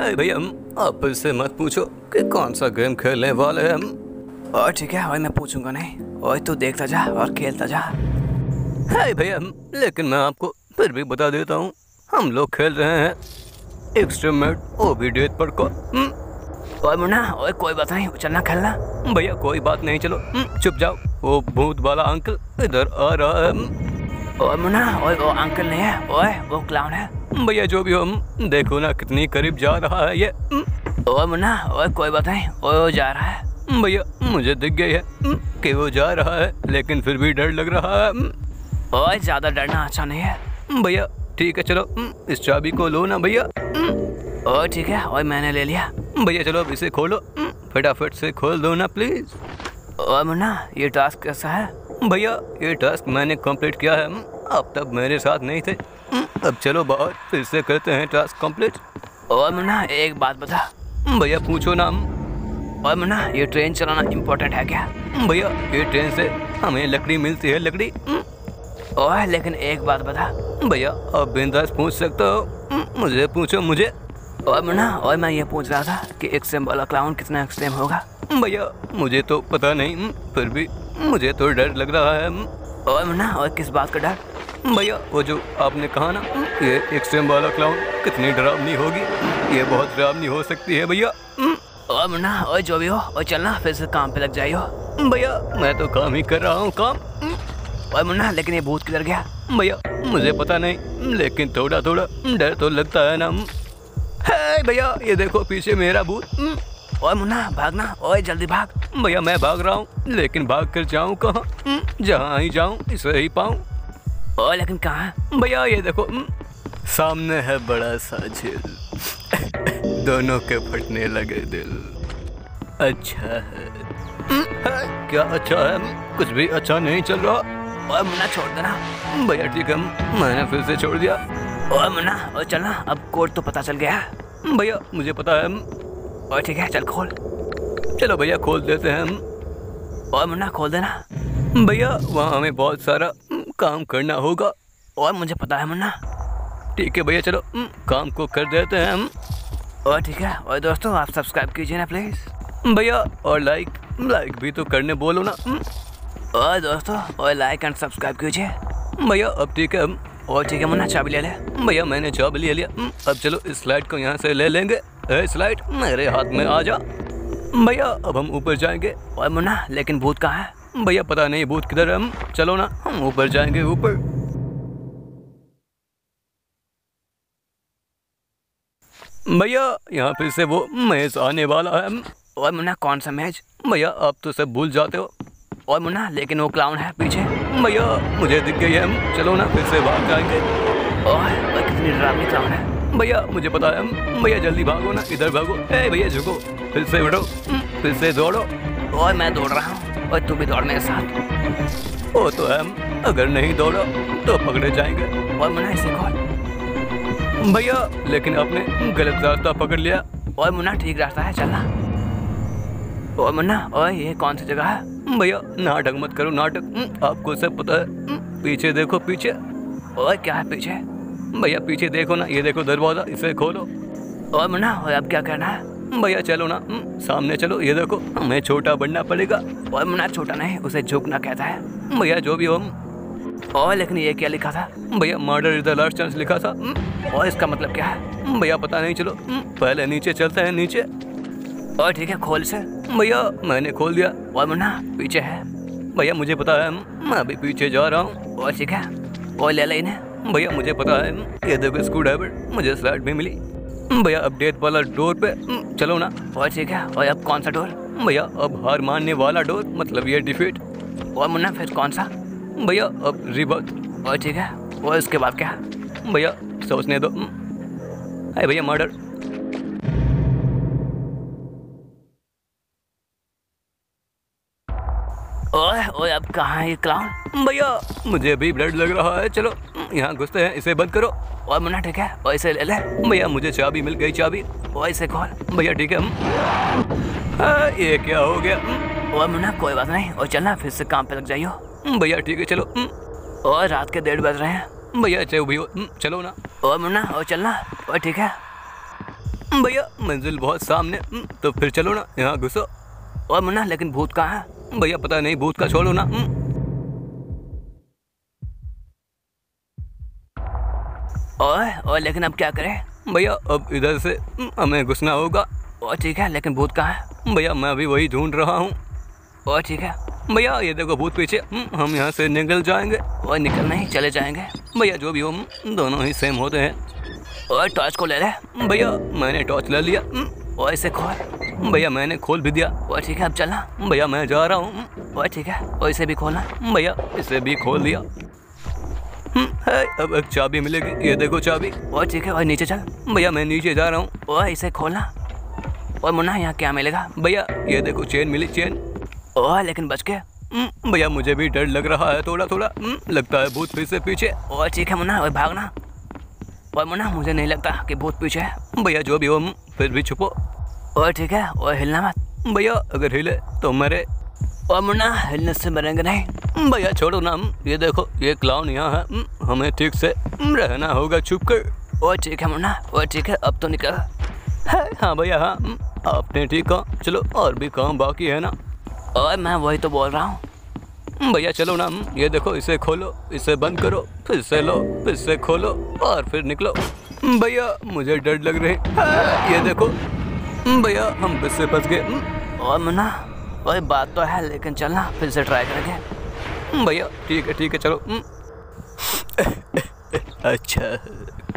है भैया? हम आप से मत पूछो कि कौन सा गेम खेलने वाले हैं हम। और ठीक है और मैं पूछूँगा नहीं? और तू देखता जा और खेलता जा। है भैया लेकिन मैं आपको फिर भी बता देता हूँ हम लोग खेल रहे हैं एक्सट्रीमेट ओबी डेट पर को। हम्म, और मुन्ना और कोई बात नहीं चलना खेलना। भैया कोई बात नहीं चलो। हम्म, चुप जाओ। वो भूत वाला अंकल इधर आ रहा है। और मुन्ना और वो अंकल नहीं है ओए वो क्लाउन है। भैया जो भी हो देखो ना कितनी करीब जा रहा है ये। और मुन्ना और कोई बात नहीं और वो जा रहा है। भैया मुझे दिख गई है कि वो जा रहा है लेकिन फिर भी डर लग रहा है। और ज़्यादा डरना अच्छा नहीं है। भैया ठीक है चलो इस चाबी को लो ना भैया। और ठीक है और मैंने ले लिया। भैया चलो अब इसे खोलो। फटाफट से खोल दो ना प्लीज़ और मुन्ना ये टास्क कैसा है? भैया ये टास्क मैंने कंप्लीट किया है। आप तब मेरे साथ नहीं थे। अब चलो बाहर फिर से करते हैं टास्क कंप्लीट और मुन्ना एक बात बता। भैया पूछो ना और मुन्ना ये ट्रेन चलाना इम्पोर्टेंट है क्या? भैया ये ट्रेन से हमें लकड़ी मिलती है लकड़ी। ओए लेकिन एक बात बता। भैया आप बिंदास पूछ सकते हो। मुझे पूछो मुझे। और मुन्ना और मैं ये पूछ रहा था कि एक्सट्रीम वाला क्लाउन कितना एक्सट्रीम होगा? भैया मुझे तो पता नहीं फिर भी। मुझे तो डर लग रहा है। और मुन्ना और किस बात का डर? भैया वो जो आपने कहा ना ये एक्सट्रीम वाला क्लाउन कितनी डरावनी होगी। ये बहुत डरावनी हो सकती है भैया। और मुन्ना और जो भी हो और चलना फिर से काम पे लग जाइयो। भैया मैं तो काम ही कर रहा हूँ काम। और मुन्ना लेकिन ये भूत किधर गया? भैया मुझे पता नहीं लेकिन थोड़ा थोड़ा डर तो लगता है ना। भैया ये देखो पीछे मेरा भूत। और मुन्ना भागना ओए जल्दी भाग। भैया मैं भाग रहा हूँ लेकिन भाग कर जाऊँ कहाँ? हम्म, जहाँ ही जाऊँ इसे ही पाऊँ। ओए लेकिन कहाँ? भैया ये देखो हम्म, सामने है बड़ा सा झील। दोनों के फटने लगे दिल। अच्छा है। हम्म, क्या अच्छा है? कुछ भी अच्छा नहीं चल रहा। ओए मुन्ना छोड़ देना। भैया ठीक है मैंने फिर से छोड़ दिया। ओए मुन्ना और चलना अब कोर्ट तो पता चल गया। भैया मुझे पता है और ठीक है, चल खोल। चलो भैया, खोल देते हैं हम। और मुन्ना, खोल देना। भैया, वहाँ हमें बहुत सारा काम करना होगा। और मुझे पता है मुन्ना। ठीक है भैया, चलो काम को कर देते हैं हम। और ठीक है, और दोस्तों, आप सब्सक्राइब कीजिए ना प्लीज़ भैया, और लाइक लाइक भी तो करने बोलो ना और दोस्तों, और लाइक एंड सब्सक्राइब कीजिए। भैया, अब ठीक है और ठीक है, मुन्ना, चाबी ले ले। भैया, मैंने जॉब ले लिया अब चलो, इस स्लाइड को यहाँ से ले लेंगे। स्लाइड मेरे हाथ में आ जा। भैया, अब हम ऊपर जाएँगे। और मुन्ना, लेकिन भूत कहाँ है? भैया, पता नहीं भूत किधर हम चलो ना, हम ऊपर जाएँगे ऊपर। भैया, यहाँ फिर से वो मैच आने वाला है। और मुन्ना, कौन सा मैच भैया, आप तो सब भूल जाते हो। और मुन्ना, लेकिन वो क्लाउन है पीछे। भैया, मुझे दिख गई है। चलो ना, फिर से भाग जाएँगे। और कितनी डरावनी क्लाउन है। भैया मुझे पता है। भैया जल्दी भागो ना इधर भागो। ए भैया झुको। फिर से उठो फिर से दौड़ो। और मैं दौड़ रहा हूँ और तू भी दौड़ मेरे साथ। वो तो है। हम अगर नहीं दौड़ो तो पकड़े जाएँगे। और मुन्ना इसे खोल। भैया लेकिन आपने गलत रास्ता पकड़ लिया। और मुन्ना ठीक रास्ता है चलना। और मुन्ना और ये कौन सी जगह है? भैया नाटक मत करो नाटक। आपको सब पता है। पीछे देखो पीछे। और क्या है पीछे? भैया पीछे देखो ना ये देखो दरवाज़ा इसे खोलो। और मुन्ना और अब क्या करना है? भैया चलो ना हम्म, सामने चलो ये देखो हमें छोटा बनना पड़ेगा। और मुन्ना छोटा नहीं उसे झुकना कहता है। भैया जो भी हो और लेकिन ये क्या लिखा था? भैया murder is the last chance लिखा था। हम्म, और इसका मतलब क्या है? भैया पता नहीं चलो हम्म, पहले नीचे चलते हैं नीचे। और ठीक है खोल से भैया मैंने खोल दिया। और मुन्ना पीछे है। भैया मुझे पता है हम्म, मैं अभी पीछे जा रहा हूँ। और ठीक है और ले ले इन्हें। भैया मुझे पता है हम्म, ये देखो स्क्रू ड्राइवर मुझे स्लाइड भी मिली। हम्म, भैया अपडेट वाला डोर पे हम्म, चलो ना। और ठीक है और अब कौन सा डोर भैया अब हार मानने वाला डोर मतलब ये डिफीट और मुन्ना फिर कौन सा? भैया अब रिबर्थ और ठीक है और इसके बाद क्या? भैया सोचने दो। अरे भैया मर्डर ओए अब कहाँ है क्लाउन भैया मुझे भी ब्लड लग रहा है। चलो यहाँ घुसते हैं इसे बंद करो। और मुन्ना ठीक है? और इसे ले ले। भैया मुझे चाबी मिल गई चाबी। और इसे खोल। भैया ठीक है। हम्म। हाँ, ये क्या हो गया? और मुन्ना कोई बात नहीं। और चलना फिर से काम पे लग जाइयो। भैया ठीक है चलो। और रात के डेढ़ बज रहे हैं। भैया चाहे भी हो। हम्म, चलो ना। और मुन्ना और चलना। और ठीक है। भैया मंजिल बहुत सामने। हम्म, तो फिर चलो ना यहाँ घुसो। और मुन्ना लेकिन भूत कहाँ है? भैया पता नहीं भूत का छोड़ो ना। हम्म। ओए ओए लेकिन अब क्या करें? भैया अब इधर से हम्म, हमें घुसना होगा। और ठीक है लेकिन भूत कहाँ है? भैया मैं अभी वही ढूंढ रहा हूँ। और ठीक है। भैया ये देखो भूत पीछे। हम्म, हम यहाँ से निकल जाएँगे। और निकल नहीं चले जाएँगे। भैया जो भी हो दोनों ही सेम होते हैं। और टॉर्च को ले ले। भैया मैंने टॉर्च ले लिया। और इसे खोल। भैया मैंने खोल भी दिया। ओए ठीक है अब चलना। भैया मैं जा रहा हूँ। ओए ठीक है ओए इसे भी खोलना। भैया इसे भी खोल दिया। हम्म, है, अब एक चाबी मिलेगी। ये देखो चाबी। ओए ठीक है ओए नीचे चल। भैया मैं नीचे जा रहा हूँ। ओए इसे खोलना। ओए मुन्ना यहाँ क्या मिलेगा? भैया ये देखो चेन मिली चेन। ओए लेकिन बच के हम्म, भैया मुझे भी डर लग रहा है थोड़ा थोड़ा। हम्म, लगता है भूत फिर से पीछे। ओए ठीक है मुन्ना ओए भागना। और मुन्ना मुझे नहीं लगता कि भूत पीछे है। भैया जो भी हो फिर भी छुपो। ओए ठीक है ओए हिलना मत। भैया अगर हिले तो मरे। ओए मुन्ना हिलने से मरेंगे नहीं। भैया छोड़ो ना। ये देखो ये क्लाउन यहाँ है। हम्म, हमें ठीक से रहना होगा छुप कर। ओए ठीक है मुन्ना ओए ठीक है अब तो निकल। है, हाँ भैया हाँ। हम्म, आपने ठीक कहा। चलो और भी काम बाकी है ना। और मैं वही तो बोल रहा हूँ। हम्म, भैया चलो ना। ये देखो इसे खोलो इसे बंद करो फिर से लो फिर से खोलो और फिर निकलो। भैया मुझे डर लग रही है ये देखो। भैया हम फिर से फंस गए। हम्म, ओए मुन्ना ओए बात तो है लेकिन चलना फिर से ट्राई करेंगे हम्म, भैया ठीक है ठीक है चलो। हम्म। अच्छा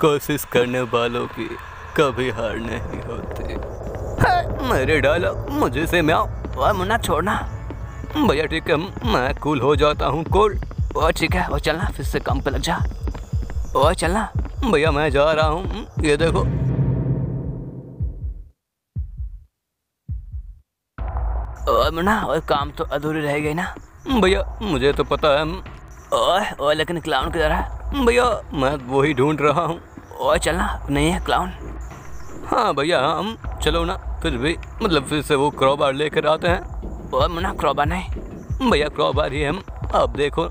कोशिश करने वालों की कभी हार नहीं होती। मेरे डायलॉग मुझे से म्याओ ओए मुन्ना छोड़ना भैया ठीक है मैं कूल हो जाता हूँ कूल। ओए ठीक है ओए चलना फिर से काम पे लग जा। ओए चलना भैया मैं जा रहा हूँ ये देखो। ओए मुन्ना ओए, काम तो अधूरी रह गई ना। भैया, मुझे तो पता है, ओए ओए, लेकिन क्लाउन किधर है भैया, मैं वही ढूंढ रहा हूँ। ओए, चलना, नहीं है क्लाउन हाँ भैया, हम चलो ना, फिर भी मतलब फिर से वो क्रॉबार लेकर आते हैं। ओए, मुन्ना क्रोबा नहीं। भैया क्रॉबार ही हम। अब देखो,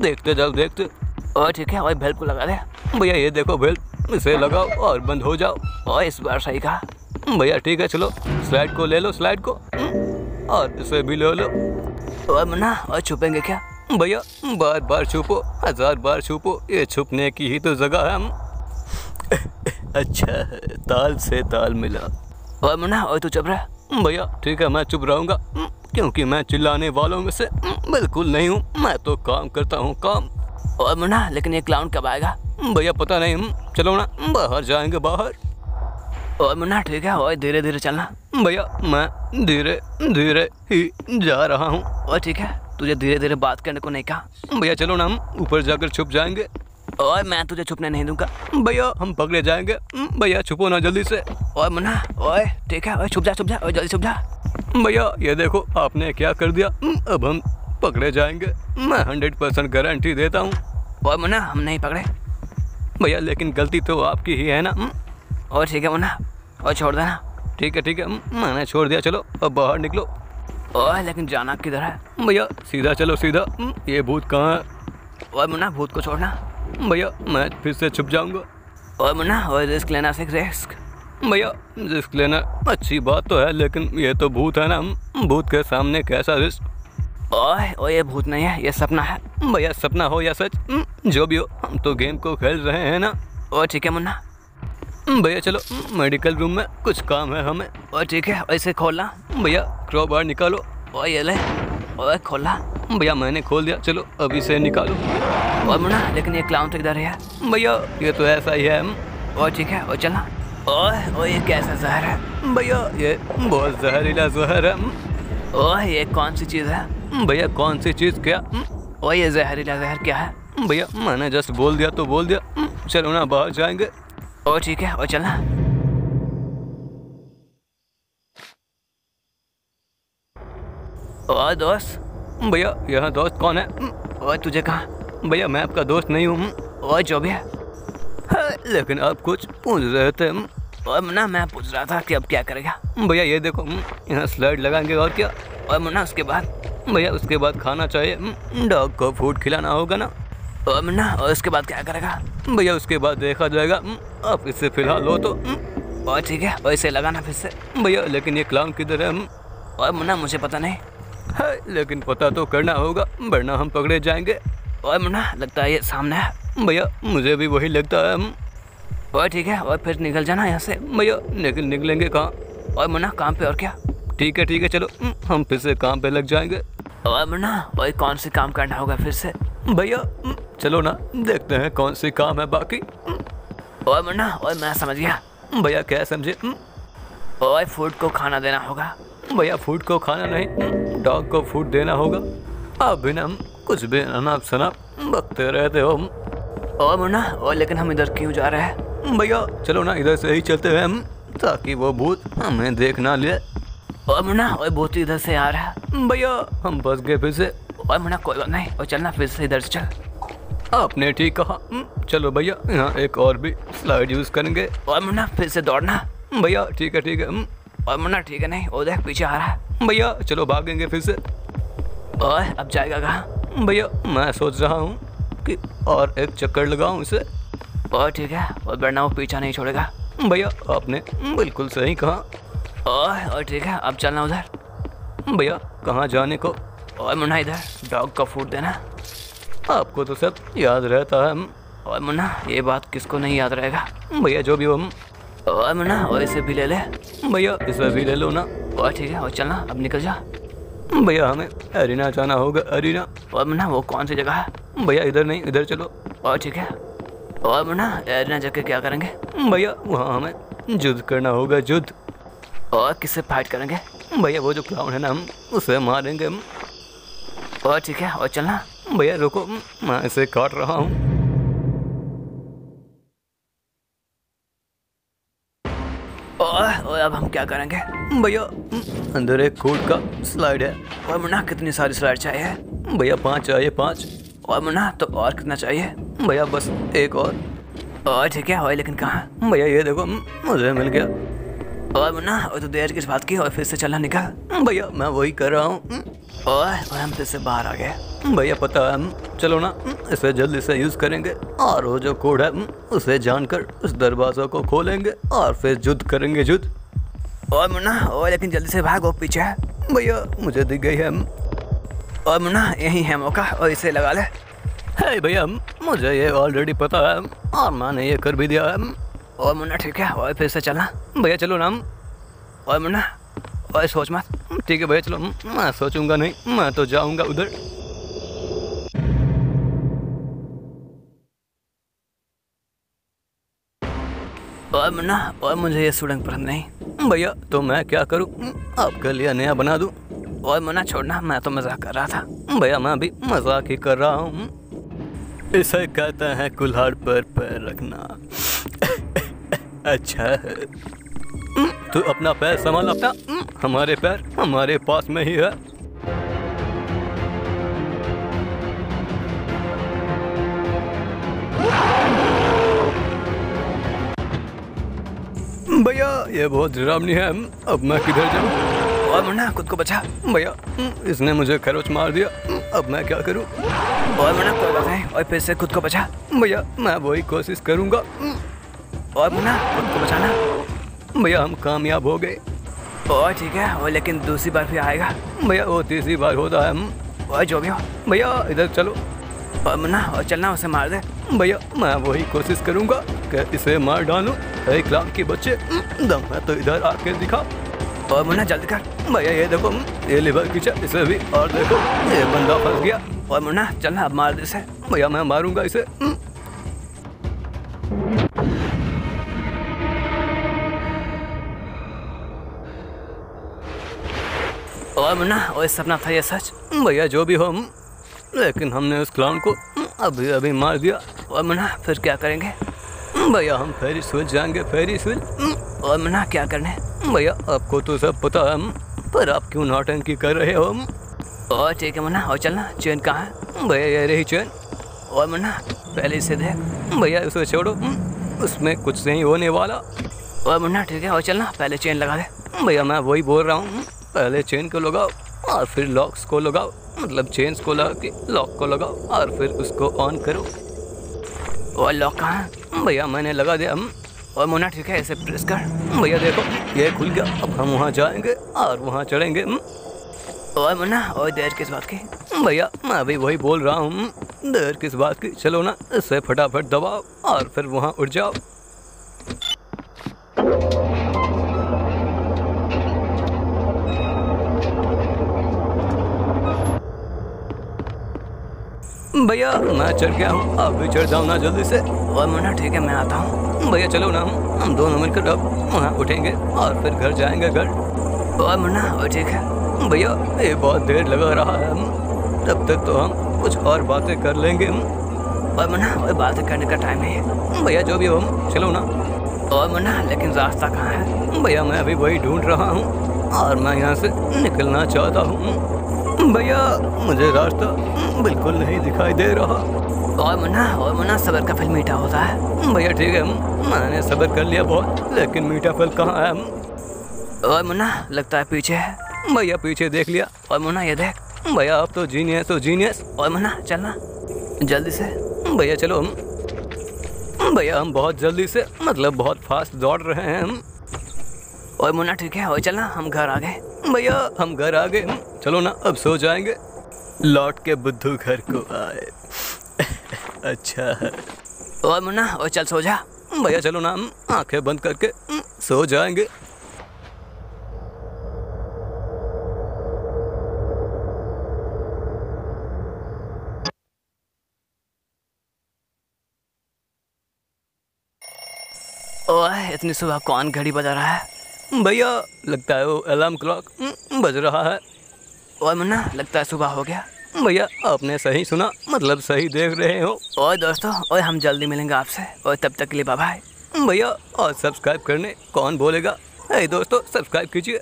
देखते जाओ, देखते। ओए, ठीक है, ओए बेल को लगा दे। भैया, ये देखो बेल इसे लगाओ और बंद हो जाओ। ओए, इस बार सही कहा। भैया, ठीक है, चलो स्लाइड को ले लो स्लाइड को। और इसे भी ले लो। ओए मुन्ना ओए छुपेंगे क्या? भैया बार बार छुपो हज़ार बार छुपो, ये छुपने की ही तो जगह है। हम अच्छा है ताल से ताल मिला। ओए मुन्ना ओए तू चुप रह। भैया, ठीक है, मैं चुप रहूँगा। क्योंकि मैं चिल्लाने वालों में से बिल्कुल नहीं हूँ। मैं तो काम करता हूँ, काम। ओए मुन्ना लेकिन ये क्लाउन कब आएगा? भैया, पता नहीं। चलो ना, बाहर जाएँगे, बाहर। ओए मुन्ना ठीक है ओए धीरे धीरे चलना। भैया मैं धीरे धीरे ही जा रहा हूँ। ओए ठीक है तुझे धीरे धीरे बात करने को नहीं कहा। भैया चलो ना हम ऊपर जाकर छुप जाएँगे। ओए मैं तुझे छुपने नहीं दूँगा। भैया हम पकड़े जाएँगे। भैया छुपो ना जल्दी से। ओए मुन्ना ओए ठीक है ओए छुप जा छुप जा ओए जल्दी छुप जा। भैया ये देखो आपने क्या कर दिया? अब हम पकड़े जाएँगे। मैं हंड्रेड परसेंट गारंटी देता हूँ। ओए मुन्ना हम नहीं पकड़े। भैया लेकिन गलती तो आपकी ही है ना? ओए ठीक है मुन्ना और छोड़ देना। ठीक है ठीक है। मैंने छोड़ दिया चलो अब बाहर निकलो। ओए लेकिन जाना किधर है? भैया सीधा चलो सीधा। ये भूत कहाँ है? ओए मुन्ना भूत को छोड़ना। भैया मैं फिर से छुप जाऊँगा। ओए मुन्ना ओए रिस्क लेना सीख रिस्क। भैया रिस्क लेना अच्छी बात तो है लेकिन ये तो भूत है ना। भूत के सामने कैसा रिस्क? ओए ओए ये भूत नहीं है ये सपना है। भैया सपना हो या सच जो भी हो हम तो गेम को खेल रहे हैं ना। ओए ठीक है मुन्ना। भैया, चलो। मेडिकल रूम में कुछ काम है हमें। और ठीक है इसे खोलना। भैया क्रॉ बार निकालो। ओए ये ले। ओए खोलना। भैया, मैंने खोल दिया। चलो, अभी से निकालो। ओए मुन्ना, लेकिन ये क्लाउन तो किधर है भैया, ये तो ऐसा ही है। ओए ठीक है ओए चलना। ओए ओए ये कैसा जहर है? भैया, ये बहुत जहरीला जहर है। ओए ये कौन सी चीज़ है? भैया, कौन सी चीज़ क्या? ओए ये जहरीला जहर क्या है? भैया, मैंने जस्ट बोल दिया तो बोल दिया। चलो ना, बाहर जाएँगे। ओ ठीक है ओ चलना। ओ दोस्त। भैया, यहाँ दोस्त कौन है? ओए तुझे कहा? भैया, मैं आपका दोस्त नहीं हूँ। ओए जो भी है। लेकिन आप कुछ पूछ रहे थे। ओए मुन्ना, मैं पूछ रहा था कि अब क्या करेगा। भैया, ये देखो, यहाँ स्लाइड लगाएँगे और क्या? ओए मुन्ना, उसके बाद? भैया, उसके बाद खाना चाहिए। डॉग को फ़ूड खिलाना होगा ना? मुन्ना और उसके बाद क्या करेगा? भैया उसके बाद देखा जाएगा। आप इससे फ़िलहाल हो तो और ठीक है और इसे लगाना फिर से। भैया लेकिन ये क्लाउन किधर है और मुन्ना मुझे पता नहीं। है लेकिन पता तो करना होगा वरना हम पकड़े जाएँगे। और मुन्ना लगता है ये सामने है। भैया मुझे भी वही लगता है और ठीक है और फिर निकल जाना यहाँ से। भैया लेकिन निकलेंगे कहाँ? और मुन्ना काम पे और क्या? ठीक है ठीक है चलो। हम फिर से काम पे लग जाएँगे? और मुन्ना और कौन सी काम करना होगा फिर से? भैया चलो ना देखते हैं कौन सी काम है बाकी। और मुन्ना और मैं समझ गया। भैया क्या समझे? और फ़ूड को खाना देना होगा। भैया फ़ूड को खाना नहीं डॉग को फ़ूड देना होगा। आप भी ना कुछ भी अनाप शनाप बकते रहते हो। और मुन्ना और लेकिन हम इधर क्यों जा रहे हैं? भैया चलो ना इधर से ही चलते हैं हम ताकि वो भूत हमें देख ना ले। और मुन्ना और भूत इधर से आ रहा है। भैया हम बस गए फिर से। और मुन्ना कोई बात नहीं। और चलना फिर से इधर से चल। आपने ठीक कहा। चलो भैया यहाँ एक और भी स्लाइड यूज़ करेंगे। और मुन्ना फिर से दौड़ना। भैया ठीक है ठीक है। और मुन्ना ठीक है नहीं वो देख पीछे आ रहा है। भैया चलो भागेंगे फिर से। और अब जाएगा कहाँ? भैया मैं सोच रहा हूँ कि और एक चक्कर लगाऊँ इसे। और ठीक है और वरना वो पीछा नहीं छोड़ेगा। भैया आपने बिल्कुल सही कहा। और और ठीक है अब चलना उधर। भैया कहाँ जाने को? और मुन्ना इधर डॉग का फ़ूड देना। आपको तो सब याद रहता है। और मुन्ना ये बात किसको नहीं याद रहेगा? भैया जो भी हो हम और मुन्ना और इसे भी ले ले। भैया इसे भी ले लो ना। और ठीक है और चलना अब निकल जा। भैया हमें अरीना जाना होगा अरीना। और मुन्ना वो कौन सी जगह है? भैया इधर नहीं इधर चलो। और ठीक है। और मुन्ना एरिना जाके क्या करेंगे? भैया वहाँ हमें युद्ध करना होगा युद्ध। और किससे फाइट करेंगे? भैया वो जो क्लाउन है ना हम उसे मारेंगे हम और ठीक है और चलना। भैया रुको मैं इसे काट रहा हूँ। और, अब हम क्या करेंगे? भैया अंदर एक कोड का स्लाइड है। और मुन्ना कितनी सारी स्लाइड चाहिए? भैया पाँच चाहिए पाँच। और मुन्ना तो और कितना चाहिए? भैया बस एक और। और ठीक है और लेकिन कहाँ? भैया ये देखो मुझे मिल गया। और मुन्ना और तो देर किस बात की? और फिर से चलना निकल। भैया मैं वही कर रहा हूँ। और, हम फिर से बाहर आ गए। भैया पता है चलो ना इसे जल्दी से यूज़ करेंगे। और वो जो कोड है उसे जानकर उस दरवाज़ा को खोलेंगे और फिर युद्ध करेंगे युद्ध। और मुन्ना और लेकिन जल्दी से भागो पीछे। भैया मुझे दिख गई है और मुन्ना यही है मौका और इसे लगा ले। भैया मुझे ये ऑलरेडी पता है और मैंने ये कर भी दिया है और मुन्ना, ठीक है? और फिर से चलना। भैया, चलो ना। और मुन्ना और सोच मत। ठीक है भैया, चलो। मैं सोचूँगा नहीं, मैं तो जाऊँगा उधर। और मुन्ना और मुझे ये सुरंग पसंद नहीं। भैया तो मैं क्या करूँ? आपके लिए नया बना दूँ। और मुन्ना छोड़ना मैं तो मज़ाक कर रहा था। भैया, मैं भी मज़ाक ही कर रहा हूँ। इसे कहते हैं कुल्हाड़ पर पैर रखना। अच्छा है। तू अपना पैर संभाल अपना। हमारे पैर हमारे पास में ही है। भैया ये बहुत डरावनी है। अब मैं किधर जाऊँ? और मुन्ना खुद को बचा। भैया इसने मुझे खरोच मार दिया। अब मैं क्या करूँ? और मुन्ना कोई बात नहीं। और फिर से खुद को बचा। भैया मैं वही कोशिश करूँगा। और मुन्ना खुद को बचाना। भैया, हम कामयाब हो गए। और ठीक है, और लेकिन दूसरी बार भी आएगा। भैया, वो तीसरी बार होता है। हम और जो भी हो। भैया, इधर चलो। और मुन्ना, और चलना, उसे मार दे। भैया, मैं वही कोशिश करूँगा कि इसे मार डालूं। एक लाख के बच्चे। दम है तो इधर आके दिखा। और मुन्ना, जल्द कर। भैया, ये देखो। ये लिवर खींचा इसे भी। और देखो, ये बंदा फंस गया। और मुन्ना, चलना, अब मार दे इसे। भैया, मैं मारूँगा इसे। और मुन्ना और सपना था ये सच। भैया, जो भी हो लेकिन हमने उस क्लाउन को अभी अभी मार दिया। और मुन्ना फिर क्या करेंगे? भैया, हम फेरिस व्हील जाएँगे फेरिस व्हील और मुन्ना क्या करने भैया, आपको तो सब पता है पर आप क्यों नौटंकी कर रहे हो और ठीक है, मुन्ना, और चलना, चैन कहाँ है? भैया, ये रही चैन। और मुन्ना, पहले इसे देख। भैया, उसे छोड़ो उसमें कुछ नहीं होने वाला। और मुन्ना, ठीक है, और चलना, पहले चेन लगा दे। भैया, मैं वही बोल रहा हूँ पहले चेन को लगाओ और फिर लॉक्स को लगाओ मतलब चेन्स को लगा के लॉक को लगाओ और फिर उसको ऑन करो। और लॉक कहाँ भैया मैंने लगा दिया। हम ओए मुन्ना ठीक है इसे प्रेस कर। भैया देखो ये खुल गया। अब हम वहाँ जाएँगे और वहाँ चढ़ेंगे। हम्म, ओए मुन्ना ओए देर किस बात की? भैया मैं अभी वही बोल रहा हूँ। देर किस बात की? चलो ना इसे फटाफट दबाओ और फिर वहाँ उठ जाओ। भैया मैं चढ़ गया हूँ। आप भी चढ़ जाओ ना जल्दी से। ओए मुन्ना ठीक है मैं आता हूँ। भैया चलो ना। हम दोनों मिलकर अब वहाँ उठेंगे और फिर घर जाएँगे घर। ओए मुन्ना ओए ठीक है। भैया ये बहुत देर लगा रहा है। तब तक तो हम कुछ और बातें कर लेंगे। हम ओए मुन्ना ओए बातें करने का टाइम नहीं है। भैया जो भी हो चलो ना। ओए मुन्ना लेकिन रास्ता कहाँ है? भैया मैं अभी वही ढूंढ रहा हूँ और मैं यहाँ से निकलना चाहता हूँ। भैया मुझे रास्ता बिल्कुल नहीं दिखाई दे रहा। और मुन्ना और मुन्ना सबर का फल मीठा होता है। भैया ठीक है मैंने सबर कर लिया बहुत लेकिन मीठा फल कहाँ है? ओए मुन्ना लगता है पीछे है। भैया पीछे देख लिया। और मुन्ना ये देख। भैया आप तो जीनियस हो जीनियस ओए मुन्ना चलना। जल्दी से। भैया चलो हम। भैया हम बहुत जल्दी से मतलब बहुत फास्ट दौड़ रहे हैं हम। और मुन्ना ठीक है ओए चलना हम घर आ गए भैया। हम घर आ गए। चलो ना अब सो जाएँगे। लौट के बुद्धू घर को आए। अच्छा। ओए मुन्ना ओए चल सो जा। भैया चलो ना। हम आँखें बंद करके सो जाएँगे। ओए इतनी सुबह कौन घड़ी बजा रहा है? भैया लगता है वो अलार्म क्लॉक बज रहा है। और मुन्ना लगता है सुबह हो गया। भैया आपने सही सुना मतलब सही देख रहे हो। और दोस्तों और हम जल्दी मिलेंगे आपसे। और तब तक के लिए बाय बाय भैया और सब्सक्राइब करने कौन बोलेगा? अरे दोस्तों सब्सक्राइब कीजिए।